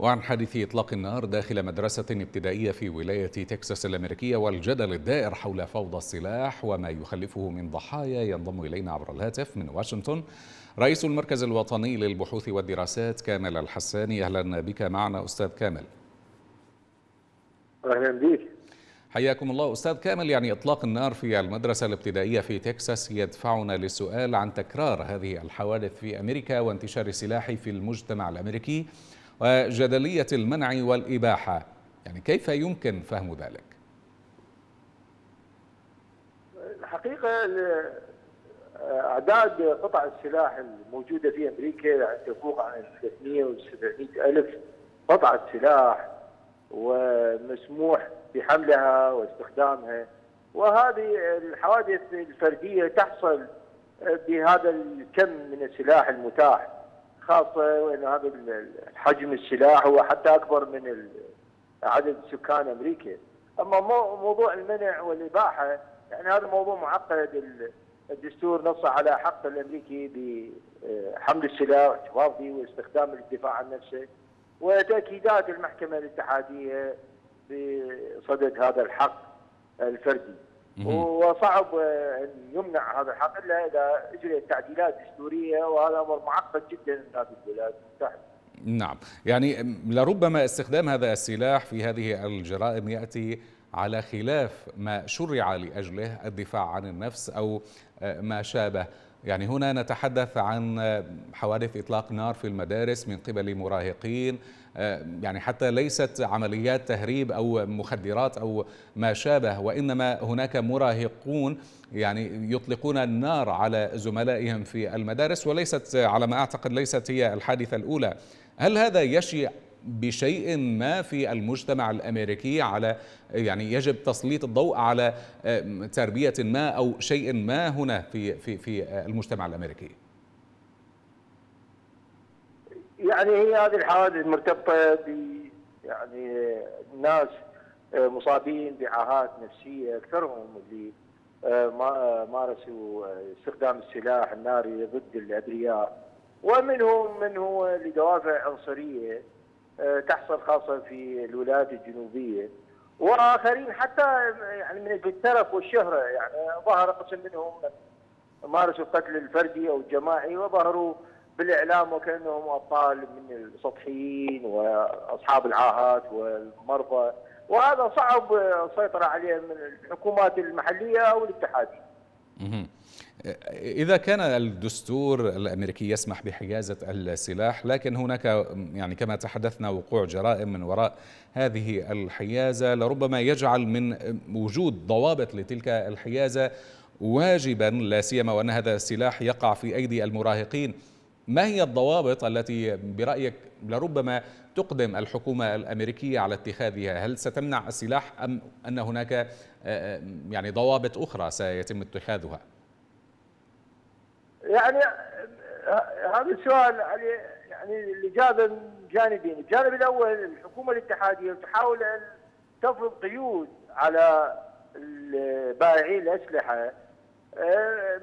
وعن حادث إطلاق النار داخل مدرسة ابتدائية في ولاية تكساس الأمريكية والجدل الدائر حول فوضى السلاح وما يخلفه من ضحايا ينضم إلينا عبر الهاتف من واشنطن. رئيس المركز الوطني للبحوث والدراسات كامل الحساني. أهلا بك معنا أستاذ كامل. أهلا بك حياكم الله. أستاذ كامل يعني إطلاق النار في المدرسة الابتدائية في تكساس يدفعنا للسؤال عن تكرار هذه الحوادث في أمريكا وانتشار السلاح في المجتمع الأمريكي. وجدلية المنع والإباحة. يعني كيف يمكن فهم ذلك؟ الحقيقة أعداد قطع السلاح الموجودة في أمريكا تفوق عن 300 و 700 ألف قطعة سلاح ومسموح بحملها واستخدامها. وهذه الحوادث الفردية تحصل بهذا الكم من السلاح المتاح. خاصة وأن هذا حجم السلاح هو حتى أكبر من عدد سكان أمريكا. أما موضوع المنع والإباحة يعني هذا موضوع معقد. الدستور نص على حق الأمريكي بحمل السلاح واحتفاظ به واستخدامه للدفاع عن نفسه وتأكيدات المحكمة الاتحادية بصدد هذا الحق الفردي. وصعب أن يمنع هذا الحق إلا إذا اجريت تعديلات دستوريه وهذا أمر معقد جدا في الولايات المتحده. نعم، يعني لربما استخدام هذا السلاح في هذه الجرائم يأتي على خلاف ما شرع لأجله الدفاع عن النفس أو ما شابه. يعني هنا نتحدث عن حوادث إطلاق نار في المدارس من قبل مراهقين يعني حتى ليست عمليات تهريب أو مخدرات أو ما شابه وإنما هناك مراهقون يعني يطلقون النار على زملائهم في المدارس وليست على ما أعتقد ليست هي الحادثة الأولى. هل هذا يشي بشيء ما في المجتمع الأمريكي على يعني يجب تسليط الضوء على تربية ما أو شيء ما هنا في في في المجتمع الأمريكي. يعني هي هذه الحوادث مرتبطة ب يعني ناس مصابين بعاهات نفسية اكثرهم اللي مارسوا استخدام السلاح الناري ضد الابرياء ومنهم من هو لدوافع عنصرية تحصل خاصة في الولايات الجنوبية. وآخرين حتى يعني من الترف والشهرة يعني ظهر قسم منهم مارسوا القتل الفردي أو الجماعي وظهروا بالإعلام وكأنهم أبطال من السطحيين وأصحاب العاهات والمرضى. وهذا صعب السيطره عليه من الحكومات المحلية أو الاتحادية. إذا كان الدستور الأمريكي يسمح بحيازة السلاح لكن هناك يعني كما تحدثنا وقوع جرائم من وراء هذه الحيازة لربما يجعل من وجود ضوابط لتلك الحيازة واجبا لا سيما وأن هذا السلاح يقع في أيدي المراهقين. ما هي الضوابط التي برأيك لربما تقدم الحكومة الأمريكية على اتخاذها؟ هل ستمنع السلاح أم أن هناك يعني ضوابط أخرى سيتم اتخاذها؟ يعني هذا السؤال يعني الإجابة من جانبين. الجانب الأول الحكومة الاتحادية تحاول أن تفرض قيود على بائعي الأسلحة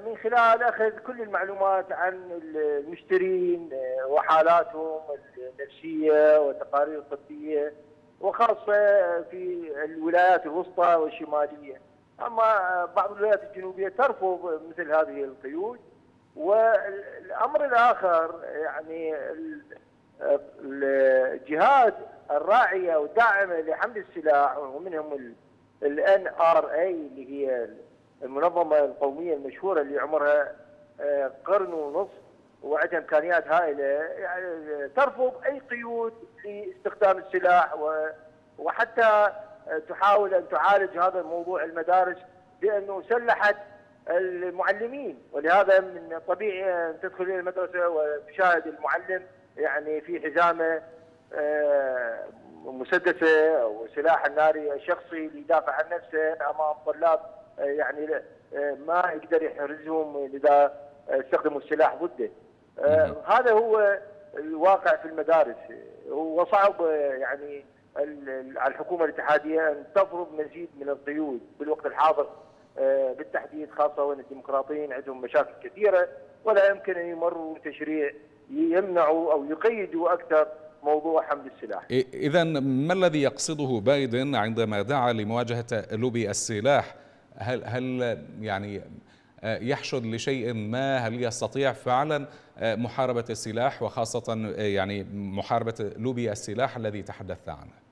من خلال أخذ كل المعلومات عن المشترين وحالاتهم النفسية والتقارير الطبية وخاصة في الولايات الوسطى والشمالية. أما بعض الولايات الجنوبية ترفض مثل هذه القيود. والأمر الآخر يعني الجهات الراعية والداعمه لحمل السلاح ومنهم الان ار اي اللي هي المنظمة القومية المشهورة اللي عمرها قرن ونصف وعندها إمكانيات هائلة. يعني ترفض أي قيود لاستخدام السلاح وحتى تحاول أن تعالج هذا الموضوع المدارس بانه سلحت المعلمين ولهذا من الطبيعي أن تدخل إلى المدرسة وتشاهد المعلم يعني في حزامه مسدسه أو سلاح الناري الشخصي ليدافع عن نفسه أمام طلاب يعني ما يقدر يحرزهم إذا استخدموا السلاح ضده. هذا هو الواقع في المدارس وصعب يعني على الحكومة الاتحادية أن تفرض مزيد من القيود بالوقت الحاضر بالتحديد خاصة وأن الديمقراطيين عندهم مشاكل كثيرة ولا يمكن أن يمروا تشريع يمنعوا أو يقيدوا أكثر موضوع حمل السلاح. إذا ما الذي يقصده بايدن عندما دعا لمواجهة لوبي السلاح؟ هل هل يعني يحشد لشيء ما؟ هل يستطيع فعلا محاربة السلاح؟ وخاصة يعني محاربة لوبي السلاح الذي تحدثت عنه.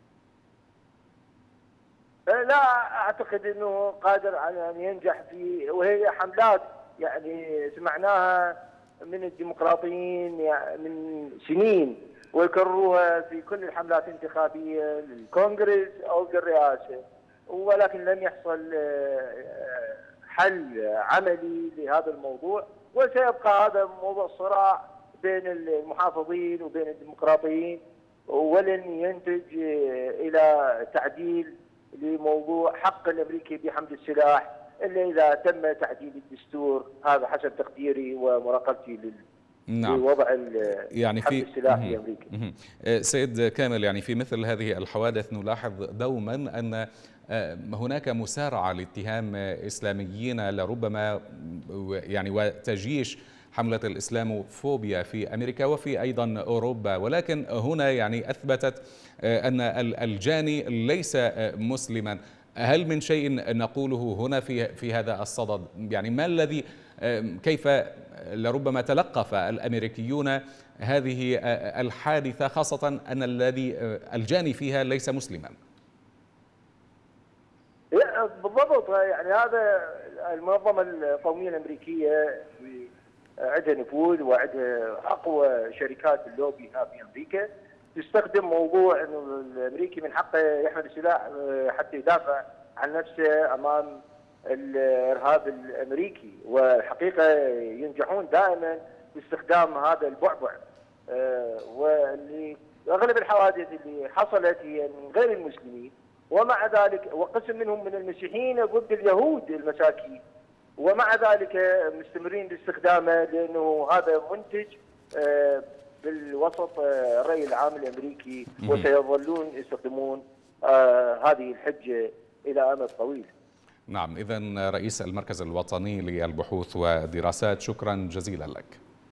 لا أعتقد إنه قادر على أن ينجح في وهي حملات يعني سمعناها من الديمقراطيين يعني من سنين ويكرروها في كل الحملات الانتخابية للكونغرس أو للرئاسة ولكن لم يحصل حل عملي لهذا الموضوع وسيبقى هذا موضوع صراع بين المحافظين وبين الديمقراطيين ولن ينتج إلى تعديل لموضوع حق الأمريكي بحمل السلاح إلا إذا تم تعديل الدستور هذا حسب تقديري ومراقبتي لل نعم. لوضع يعني في السلاح في أمريكا. سيد كامل يعني في مثل هذه الحوادث نلاحظ دوما أن هناك مسارعة لاتهام إسلاميين لربما يعني وتجيش حملة الإسلاموفوبيا في أمريكا وفي أيضا أوروبا. ولكن هنا يعني أثبتت أن الجاني ليس مسلما. هل من شيء نقوله هنا في في هذا الصدد؟ يعني ما الذي كيف لربما تلقف الأمريكيون هذه الحادثة خاصة أن الذي الجاني فيها ليس مسلما؟ بالضبط. يعني هذا المنظمة القومية الأمريكية عندها نفوذ وعندها أقوى شركات اللوبي هنا في أمريكا. تستخدم موضوع إنه الأمريكي من حقه يحمل السلاح حتى يدافع عن نفسه أمام الإرهاب الأمريكي. والحقيقة ينجحون دائما باستخدام هذا البعبع. واللي أغلب الحوادث اللي حصلت هي من غير المسلمين. ومع ذلك وقسم منهم من المسيحيين ضد اليهود المساكين. ومع ذلك مستمرين باستخدامه لأنه هذا منتج بالوسط الرأي العام الأمريكي وسيظلون يستخدمون هذه الحجة إلى آمد طويل. نعم اذا رئيس المركز الوطني للبحوث والدراسات شكرا جزيلا لك.